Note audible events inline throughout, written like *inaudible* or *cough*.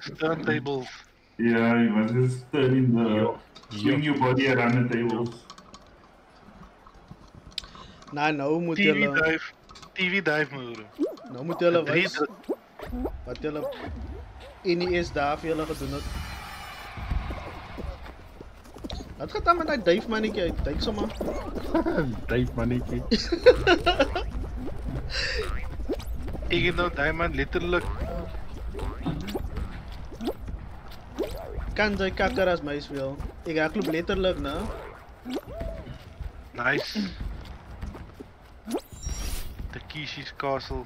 turntables. Yeah, you must just turn in the Yo. swing your body around the tables. Nou, nou moet TV julle, dive. TV dive moeder. nou moet julle Drie wys wat julle NES daar vir julle gedoen het. Wat gaan dan met daai duif mannetjie uit? Duik sommer. *laughs* Dave mannetjie. *laughs* Ek het nou daai man letterlik Kan sy kakker as my speel. Ek hardloop letterlik, né? nice. Takeshi's Castle.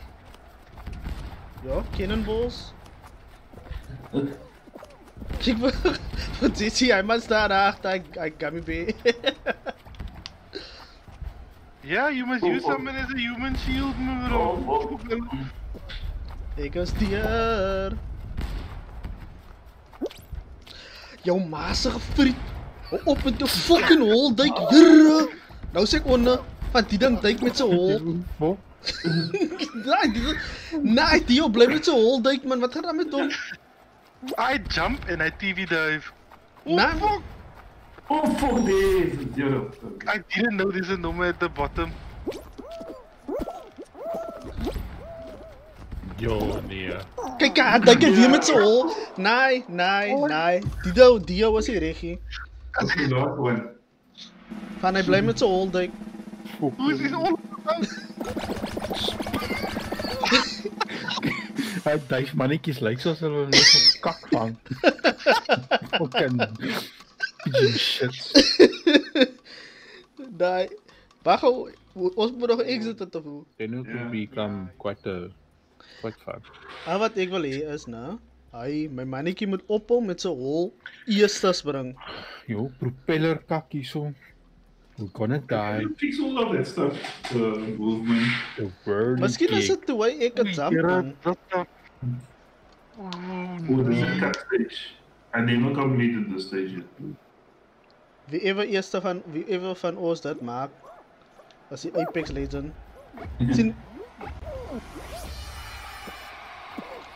Ja, cannonballs. Kijk wat, wat is hij? Hij mag staan achter, hij, hij gummy bear. *laughs* Yeah, you must use someone as a human shield, moeder. Ik was dier. Jouw mazige friet. Hou op met de fucking hol, duik hier. Nou zeg ik onder, van die ding duik met zijn hol. *laughs* Wat? Nee, die, nee, die blijf met zijn hol duik man, wat gaat dat met hem? I jump and I TV dive. Oh Nah. fuck! Oh, fuck this! Yo. I didn't know there's a number at the bottom. Yo, nee. Kijk, hij duikt weer met zijn hol. Nee, nee, nee. Die, die, die was hier regie. That's the last one. Van hij blijft met zijn hol duik. Who is all about? Hy duif mannetjies lyk soos hulle net 'n kak vang. Fucking shit. Nee. Wacht, ons moet nog exit te voel. Then it Ja. could become quite a quite fun. Ah, wat ek wil hê is, né? Hy, my mannetjie moet ophou met sy hol eerstes bring. Yo, propeller kak hierso. We're gonna die. Fix all of that stuff. Uh, movement. The world Miskien is dit toe hy ek 'n jump. Wat? Oh, this is a cut stage. I never completed this stage yet. Wie ever eerste van wie ever van ons dit maak, was die Apex Legend. *laughs* sien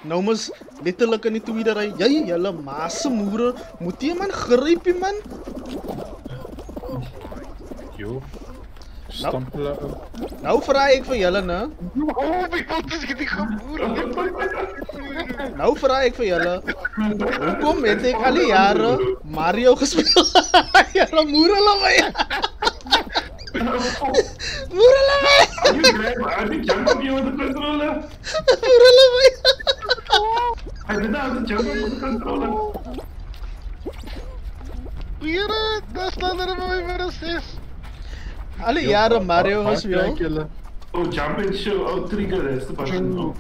Nou mos letterlik in die tweede ry. Jy julle maase moere, moet jy man grypie man. Yo. Stamp hulle op. Nou vra ek vir julle, né? Oh my god, dis hierdie geboer. Nou vra ek vir julle, hoekom het ek al die jare Mario *laughs* gespeel? julle moer hulle my. moer hulle my. Are you grab? I jump up here with the controller. Here, daar staan er my vir 'n 6. Al die jare Mario kyk julle? Oh, jump and show. Oh, trigger. That's the button. Oh.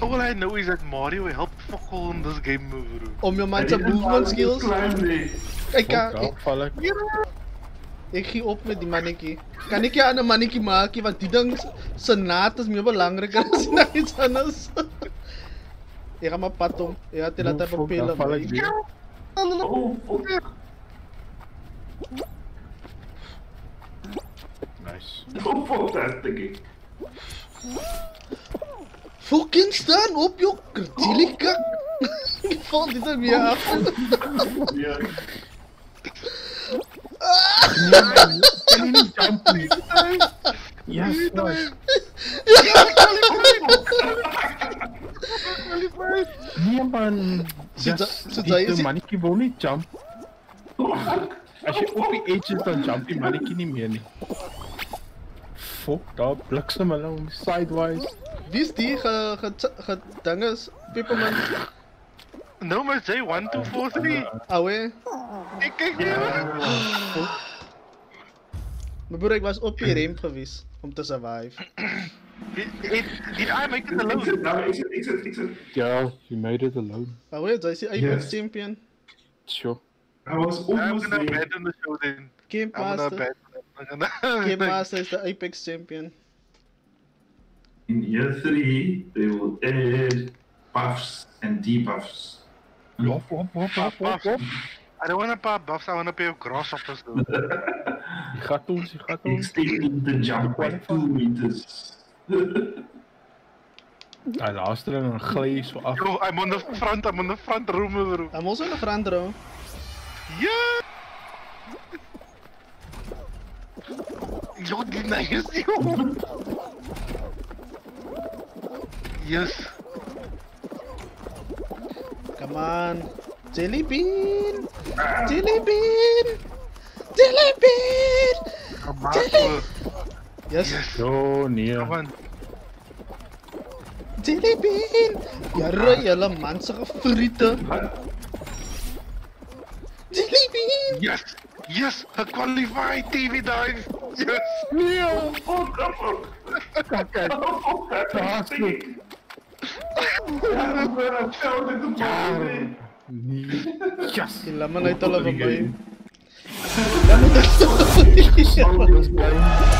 All I know is that Mario help fuck all in this game, moeder. Om I man didn't movement skills. val ek. ek gee op met die mannetjie. Kan ek 'n ander mannetjie maak, nie, want die ding se naad is meer belangriker as *laughs* nog iets anders. Era mapatão. Era telatava pela. Fala de... Não, não, não. Oh, Não Nice. Oh, fantastic. Fucking stun op, joh! Kritiele kak! Ik val niet op je af. Ja. Ah! Can you jump, please? Yes, die die- mannetjie wil nie jump. As jy op die edge is dan jump die mannetjie nie meer nie. Fuck, daar bliksem om sideways. Wie is die ge ge, ge dinges Peppermint? No, maar J 1 2 4 3. Awe. Ek kyk weer. My broer ek was op die *clears throat* ramp gewees om te survive. Did, did, did I make it alone? Exit now, exit, exit, exit. Yeah, you made it alone. Awe, jy is die Apex Yes. champion. Sure. I was I'm almost gonna there. abandon the show then. Game I'm gonna Master. abandon *laughs* Game *laughs* Master is the Apex champion. In year three, they will add buffs and debuffs. Wop, wop, wop, wop, wop, wop. I don't wanna pop buffs, I wanna pay grasshoppers though. Die gat ons, die gat ons. Extending the jump by two meters. *laughs* Hij luisterde en dan gleed zo af. Yo, I'm on the front, I'm on the front room, bro. Vamos a la front row. Ja! Yo, die nice, yo! Yes! Come on. Jelly bean. Jelly bean. Jelly bean. Come on, Yes. Yo, Neil. Jelly bean. Jare, julle man se gefriete. Jelly bean. Yes. Yes, a qualified TV dive. Yes. Neil, oh, the fuck. Okay. Fantastic. Yeah, I'm gonna tell you the. Yes. Yes. Yes. Yes. Yes. Yes. Yes. Yes. Yes. Yes.